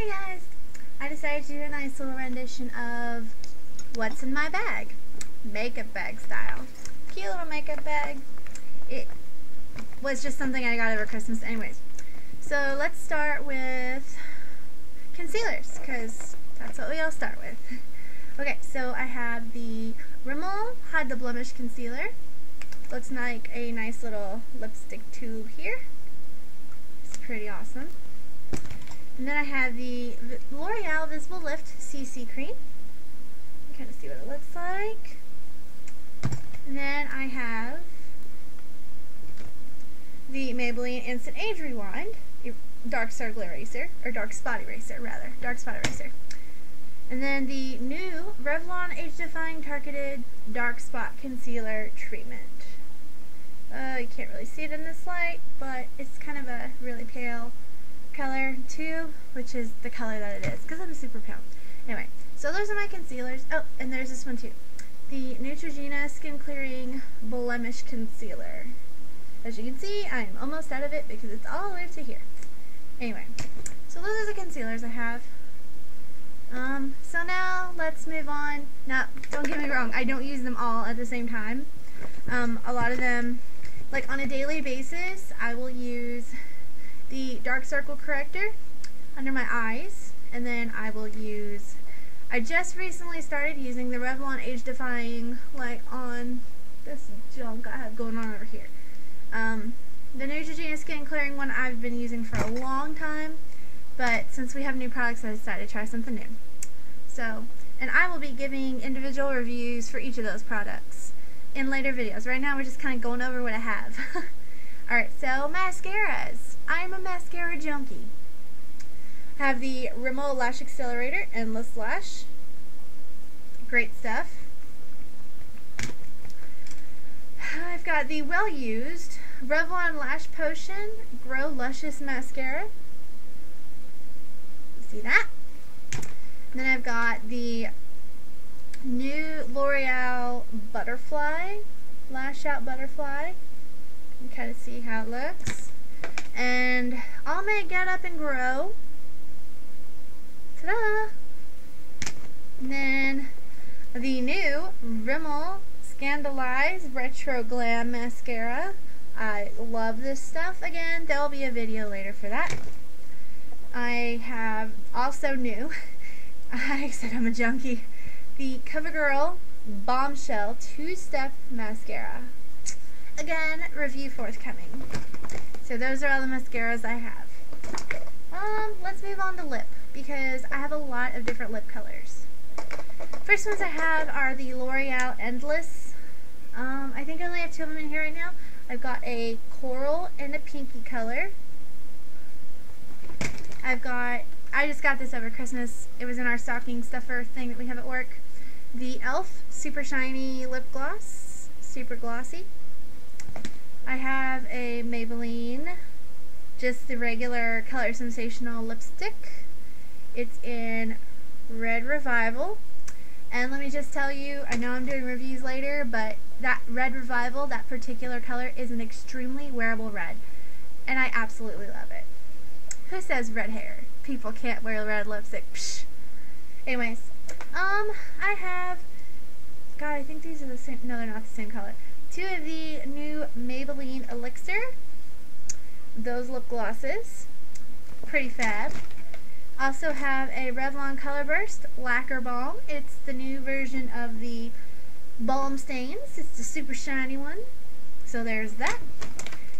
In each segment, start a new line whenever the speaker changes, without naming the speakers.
Hey guys! I decided to do a nice little rendition of What's in My Bag? Makeup bag style. Cute little makeup bag. It was just something I got over Christmas anyways. So let's start with concealers, because that's what we all start with. okay, so I have the Rimmel Hide the Blemish Concealer. Looks like a nice little lipstick tube here. It's pretty awesome. And then I have the L'Oreal Visible Lift CC Cream. Kind of see what it looks like. And then I have the Maybelline Instant Age Rewind Dark Circle Eraser, or Dark Spot Eraser, rather. Dark Spot Eraser. And then the new Revlon Age Defying Targeted Dark Spot Concealer Treatment. Uh, you can't really see it in this light, but it's kind of a really pale color too, which is the color that it is, because I'm super pale. Anyway, so those are my concealers. Oh, and there's this one too. The Neutrogena Skin Clearing Blemish Concealer. As you can see, I am almost out of it because it's all the way up to here. Anyway, so those are the concealers I have. Um, so now let's move on. Now, don't get me wrong, I don't use them all at the same time. Um, a lot of them, like on a daily basis, I will use the dark circle corrector under my eyes and then I will use I just recently started using the Revlon Age Defying like on this junk I have going on over here. Um, the Neutrogena Skin Clearing one I've been using for a long time but since we have new products I decided to try something new. So and I will be giving individual reviews for each of those products in later videos. Right now we're just kind of going over what I have alright so mascaras I'm a mascara junkie. I have the Rimmel Lash Accelerator Endless Lash. Great stuff. I've got the well-used Revlon Lash Potion Grow Luscious Mascara. See that? And then I've got the new L'Oreal Butterfly Lash Out Butterfly. You kind of see how it looks. And Almay Get Up and Grow. Ta-da! And then the new Rimmel ScandalEyes Retro Glam Mascara. I love this stuff. Again, there will be a video later for that. I have also new, I said I'm a junkie, the CoverGirl Bombshell Two-Step Mascara. Again, review forthcoming. So those are all the mascaras I have. Um, let's move on to lip because I have a lot of different lip colors. First ones I have are the L'Oreal Endless. Um, I think I only have two of them in here right now. I've got a coral and a pinky color. I've got, I just got this over Christmas. It was in our stocking stuffer thing that we have at work. The e.l.f. Super Shiny Lip Gloss. Super glossy. I have a Maybelline, just the regular Color Sensational lipstick. It's in Red Revival. And let me just tell you, I know I'm doing reviews later, but that Red Revival, that particular color, is an extremely wearable red. And I absolutely love it. Who says red hair? People can't wear red lipstick. Psh. Anyways, um, I have, God, I think these are the same, no, they're not the same color two of the new Maybelline Elixir. Those lip glosses. Pretty fab. Also have a Revlon Color Burst Lacquer Balm. It's the new version of the Balm Stains. It's the super shiny one. So there's that.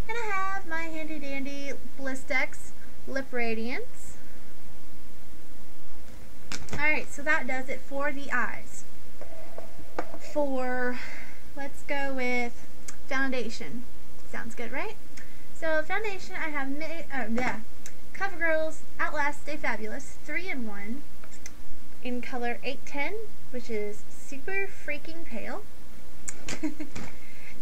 And I have my handy dandy Blistex Lip Radiance. Alright, so that does it for the eyes. For let's go with foundation. Sounds good, right? So foundation, I have oh, yeah, CoverGirl's Outlast Stay Fabulous 3-in-1 in color 810, which is super freaking pale.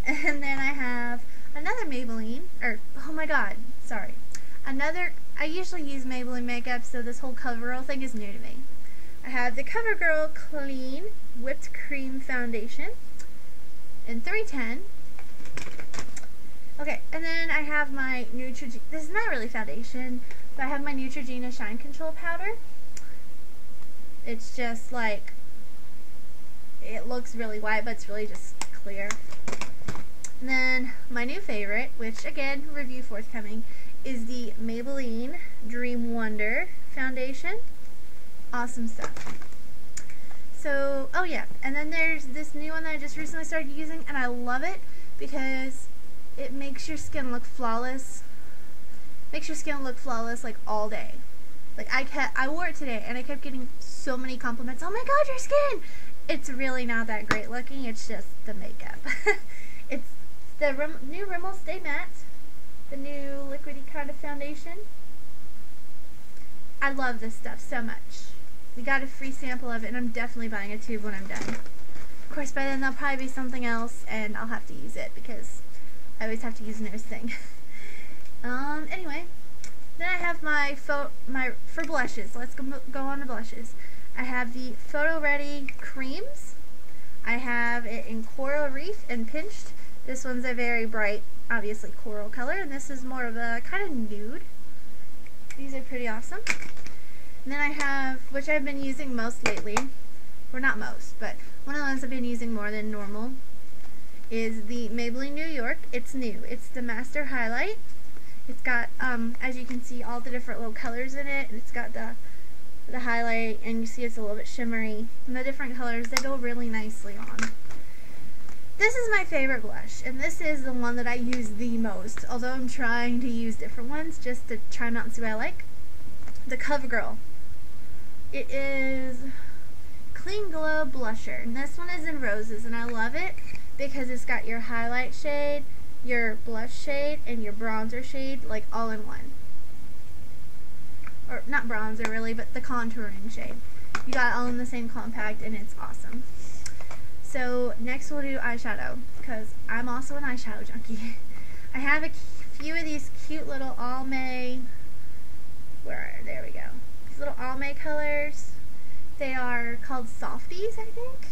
and then I have another Maybelline, or, oh my god, sorry. Another, I usually use Maybelline makeup, so this whole CoverGirl thing is new to me. I have the CoverGirl Clean Whipped Cream Foundation in 310. Okay, and then I have my Neutrogena, this is not really foundation, But I have my Neutrogena Shine Control Powder. It's just like, it looks really white, but it's really just clear. And then my new favorite, which again, review forthcoming, is the Maybelline Dream Wonder Foundation. Awesome stuff. So, oh yeah, and then there's this new one that I just recently started using, and I love it because it makes your skin look flawless. Makes your skin look flawless like all day. Like I kept, I wore it today, and I kept getting so many compliments. Oh my god, your skin! It's really not that great looking. It's just the makeup. it's the Rim new Rimmel Stay Matte, the new liquidy kind of foundation. I love this stuff so much. We got a free sample of it, and I'm definitely buying a tube when I'm done. Of course, by then there'll probably be something else, and I'll have to use it, because I always have to use the newest thing. um, anyway, then I have my, pho my for blushes. Let's go, go on to blushes. I have the Photo Ready Creams. I have it in Coral Reef and Pinched. This one's a very bright, obviously coral color, and this is more of a kind of nude. These are pretty awesome. And then I have, which I've been using most lately, or not most, but one of the ones I've been using more than normal, is the Maybelline New York. It's new. It's the Master Highlight. It's got, um, as you can see, all the different little colors in it, and it's got the the highlight, and you see it's a little bit shimmery. And the different colors, they go really nicely on. This is my favorite blush, and this is the one that I use the most, although I'm trying to use different ones just to try them out and see what I like. The CoverGirl it is Clean Glow Blusher. And this one is in roses, and I love it because it's got your highlight shade, your blush shade, and your bronzer shade, like all in one. Or not bronzer really, but the contouring shade. You got all in the same compact, and it's awesome. So next we'll do eyeshadow, because I'm also an eyeshadow junkie. I have a few of these cute little Almay, where, are, there we go little Almay colors. They are called Softies, I think.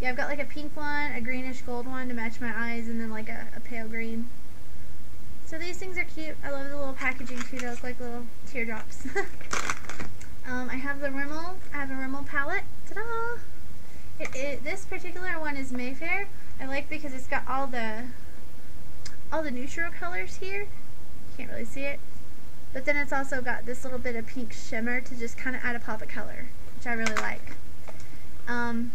Yeah, I've got like a pink one, a greenish gold one to match my eyes, and then like a, a pale green. So these things are cute. I love the little packaging too. They look like little teardrops. um, I have the Rimmel. I have a Rimmel palette. Ta-da! It, it, this particular one is Mayfair. I like because it's got all the all the neutral colors here. Can't really see it. But then it's also got this little bit of pink shimmer to just kind of add a pop of color, which I really like. Um,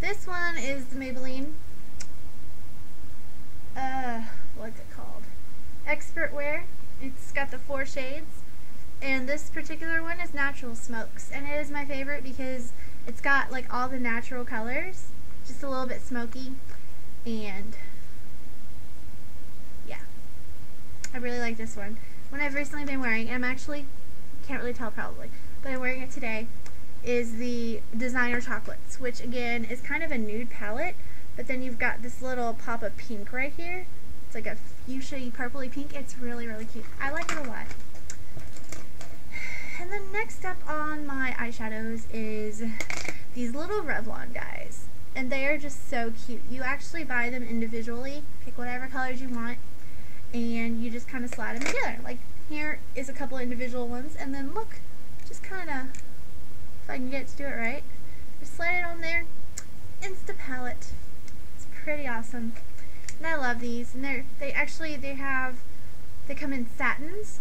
this one is the Maybelline, uh, what's it called? Expert Wear. It's got the four shades. And this particular one is Natural Smokes. And it is my favorite because it's got like all the natural colors. Just a little bit smoky. And yeah. I really like this one one I've recently been wearing, and I'm actually, can't really tell probably, but I'm wearing it today, is the Designer Chocolates, which again is kind of a nude palette, but then you've got this little pop of pink right here. It's like a fuchsia purpley pink. It's really, really cute. I like it a lot. And then next up on my eyeshadows is these little Revlon guys. And they are just so cute. You actually buy them individually. Pick whatever colors you want and you just kind of slide them together. Like here is a couple individual ones, and then look, just kind of, if I can get it to do it right, just slide it on there. Insta palette. It's pretty awesome. And I love these. And they're, they actually, they have, they come in satins,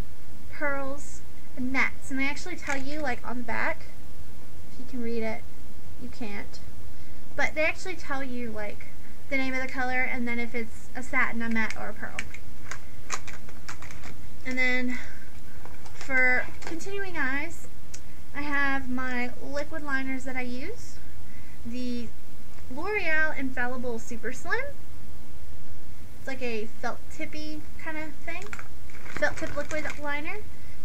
pearls, and mattes. And they actually tell you, like, on the back, if you can read it, you can't. But they actually tell you, like, the name of the color, and then if it's a satin, a matte, or a pearl. And then for continuing eyes, I have my liquid liners that I use. The L'Oreal Infallible Super Slim. It's like a felt tippy kind of thing. Felt tip liquid liner.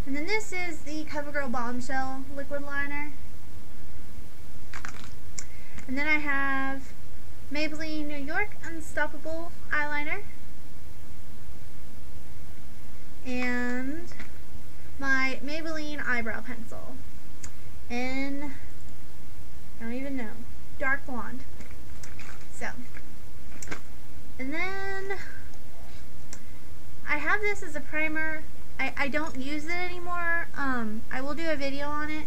And then this is the CoverGirl Bombshell liquid liner. And then I have Maybelline New York Unstoppable eyeliner and my Maybelline eyebrow pencil in, I don't even know, dark blonde. So, and then I have this as a primer I, I don't use it anymore. Um, I will do a video on it.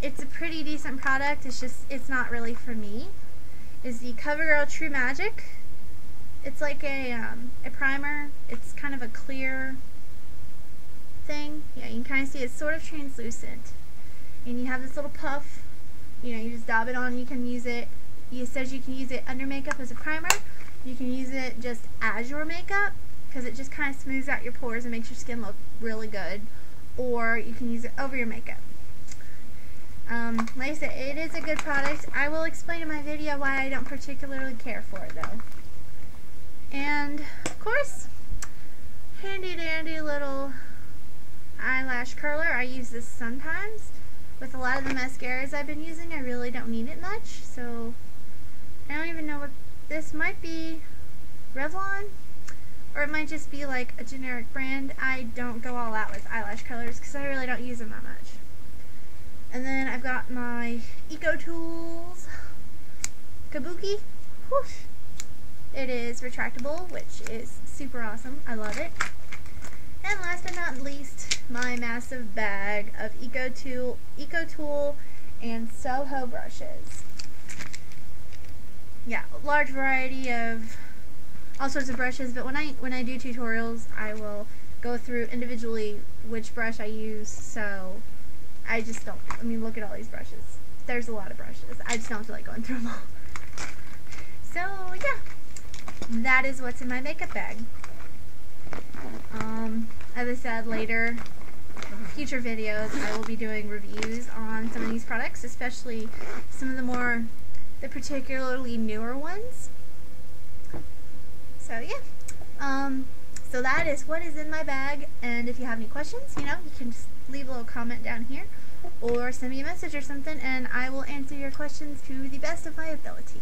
It's a pretty decent product. It's just, it's not really for me. Is the CoverGirl True Magic. It's like a, um, a primer. It's kind of a clear thing. Yeah, you can kind of see it's sort of translucent. And you have this little puff. You know, you just dab it on. You can use it. It says you can use it under makeup as a primer. You can use it just as your makeup because it just kind of smooths out your pores and makes your skin look really good. Or you can use it over your makeup. Um, like I said, it is a good product. I will explain in my video why I don't particularly care for it though. And, of course, handy dandy little eyelash curler. I use this sometimes. With a lot of the mascaras I've been using, I really don't need it much. So, I don't even know what this might be. Revlon? Or it might just be like a generic brand. I don't go all out with eyelash colors because I really don't use them that much. And then I've got my Eco Tools Kabuki. Whoosh. It is retractable, which is super awesome. I love it. And last but not least, my massive bag of Eco Tool, Eco Tool and Soho brushes. Yeah, large variety of all sorts of brushes, but when I when I do tutorials, I will go through individually which brush I use, so I just don't, I mean, look at all these brushes. There's a lot of brushes. I just don't feel like going through them all. So, yeah, that is what's in my makeup bag. Um, as I said, later, future videos, I will be doing reviews on some of these products, especially some of the more, the particularly newer ones. So, yeah. Um, so that is what is in my bag, and if you have any questions, you know, you can just leave a little comment down here, or send me a message or something, and I will answer your questions to the best of my ability.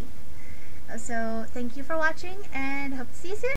So, thank you for watching, and hope to see you soon.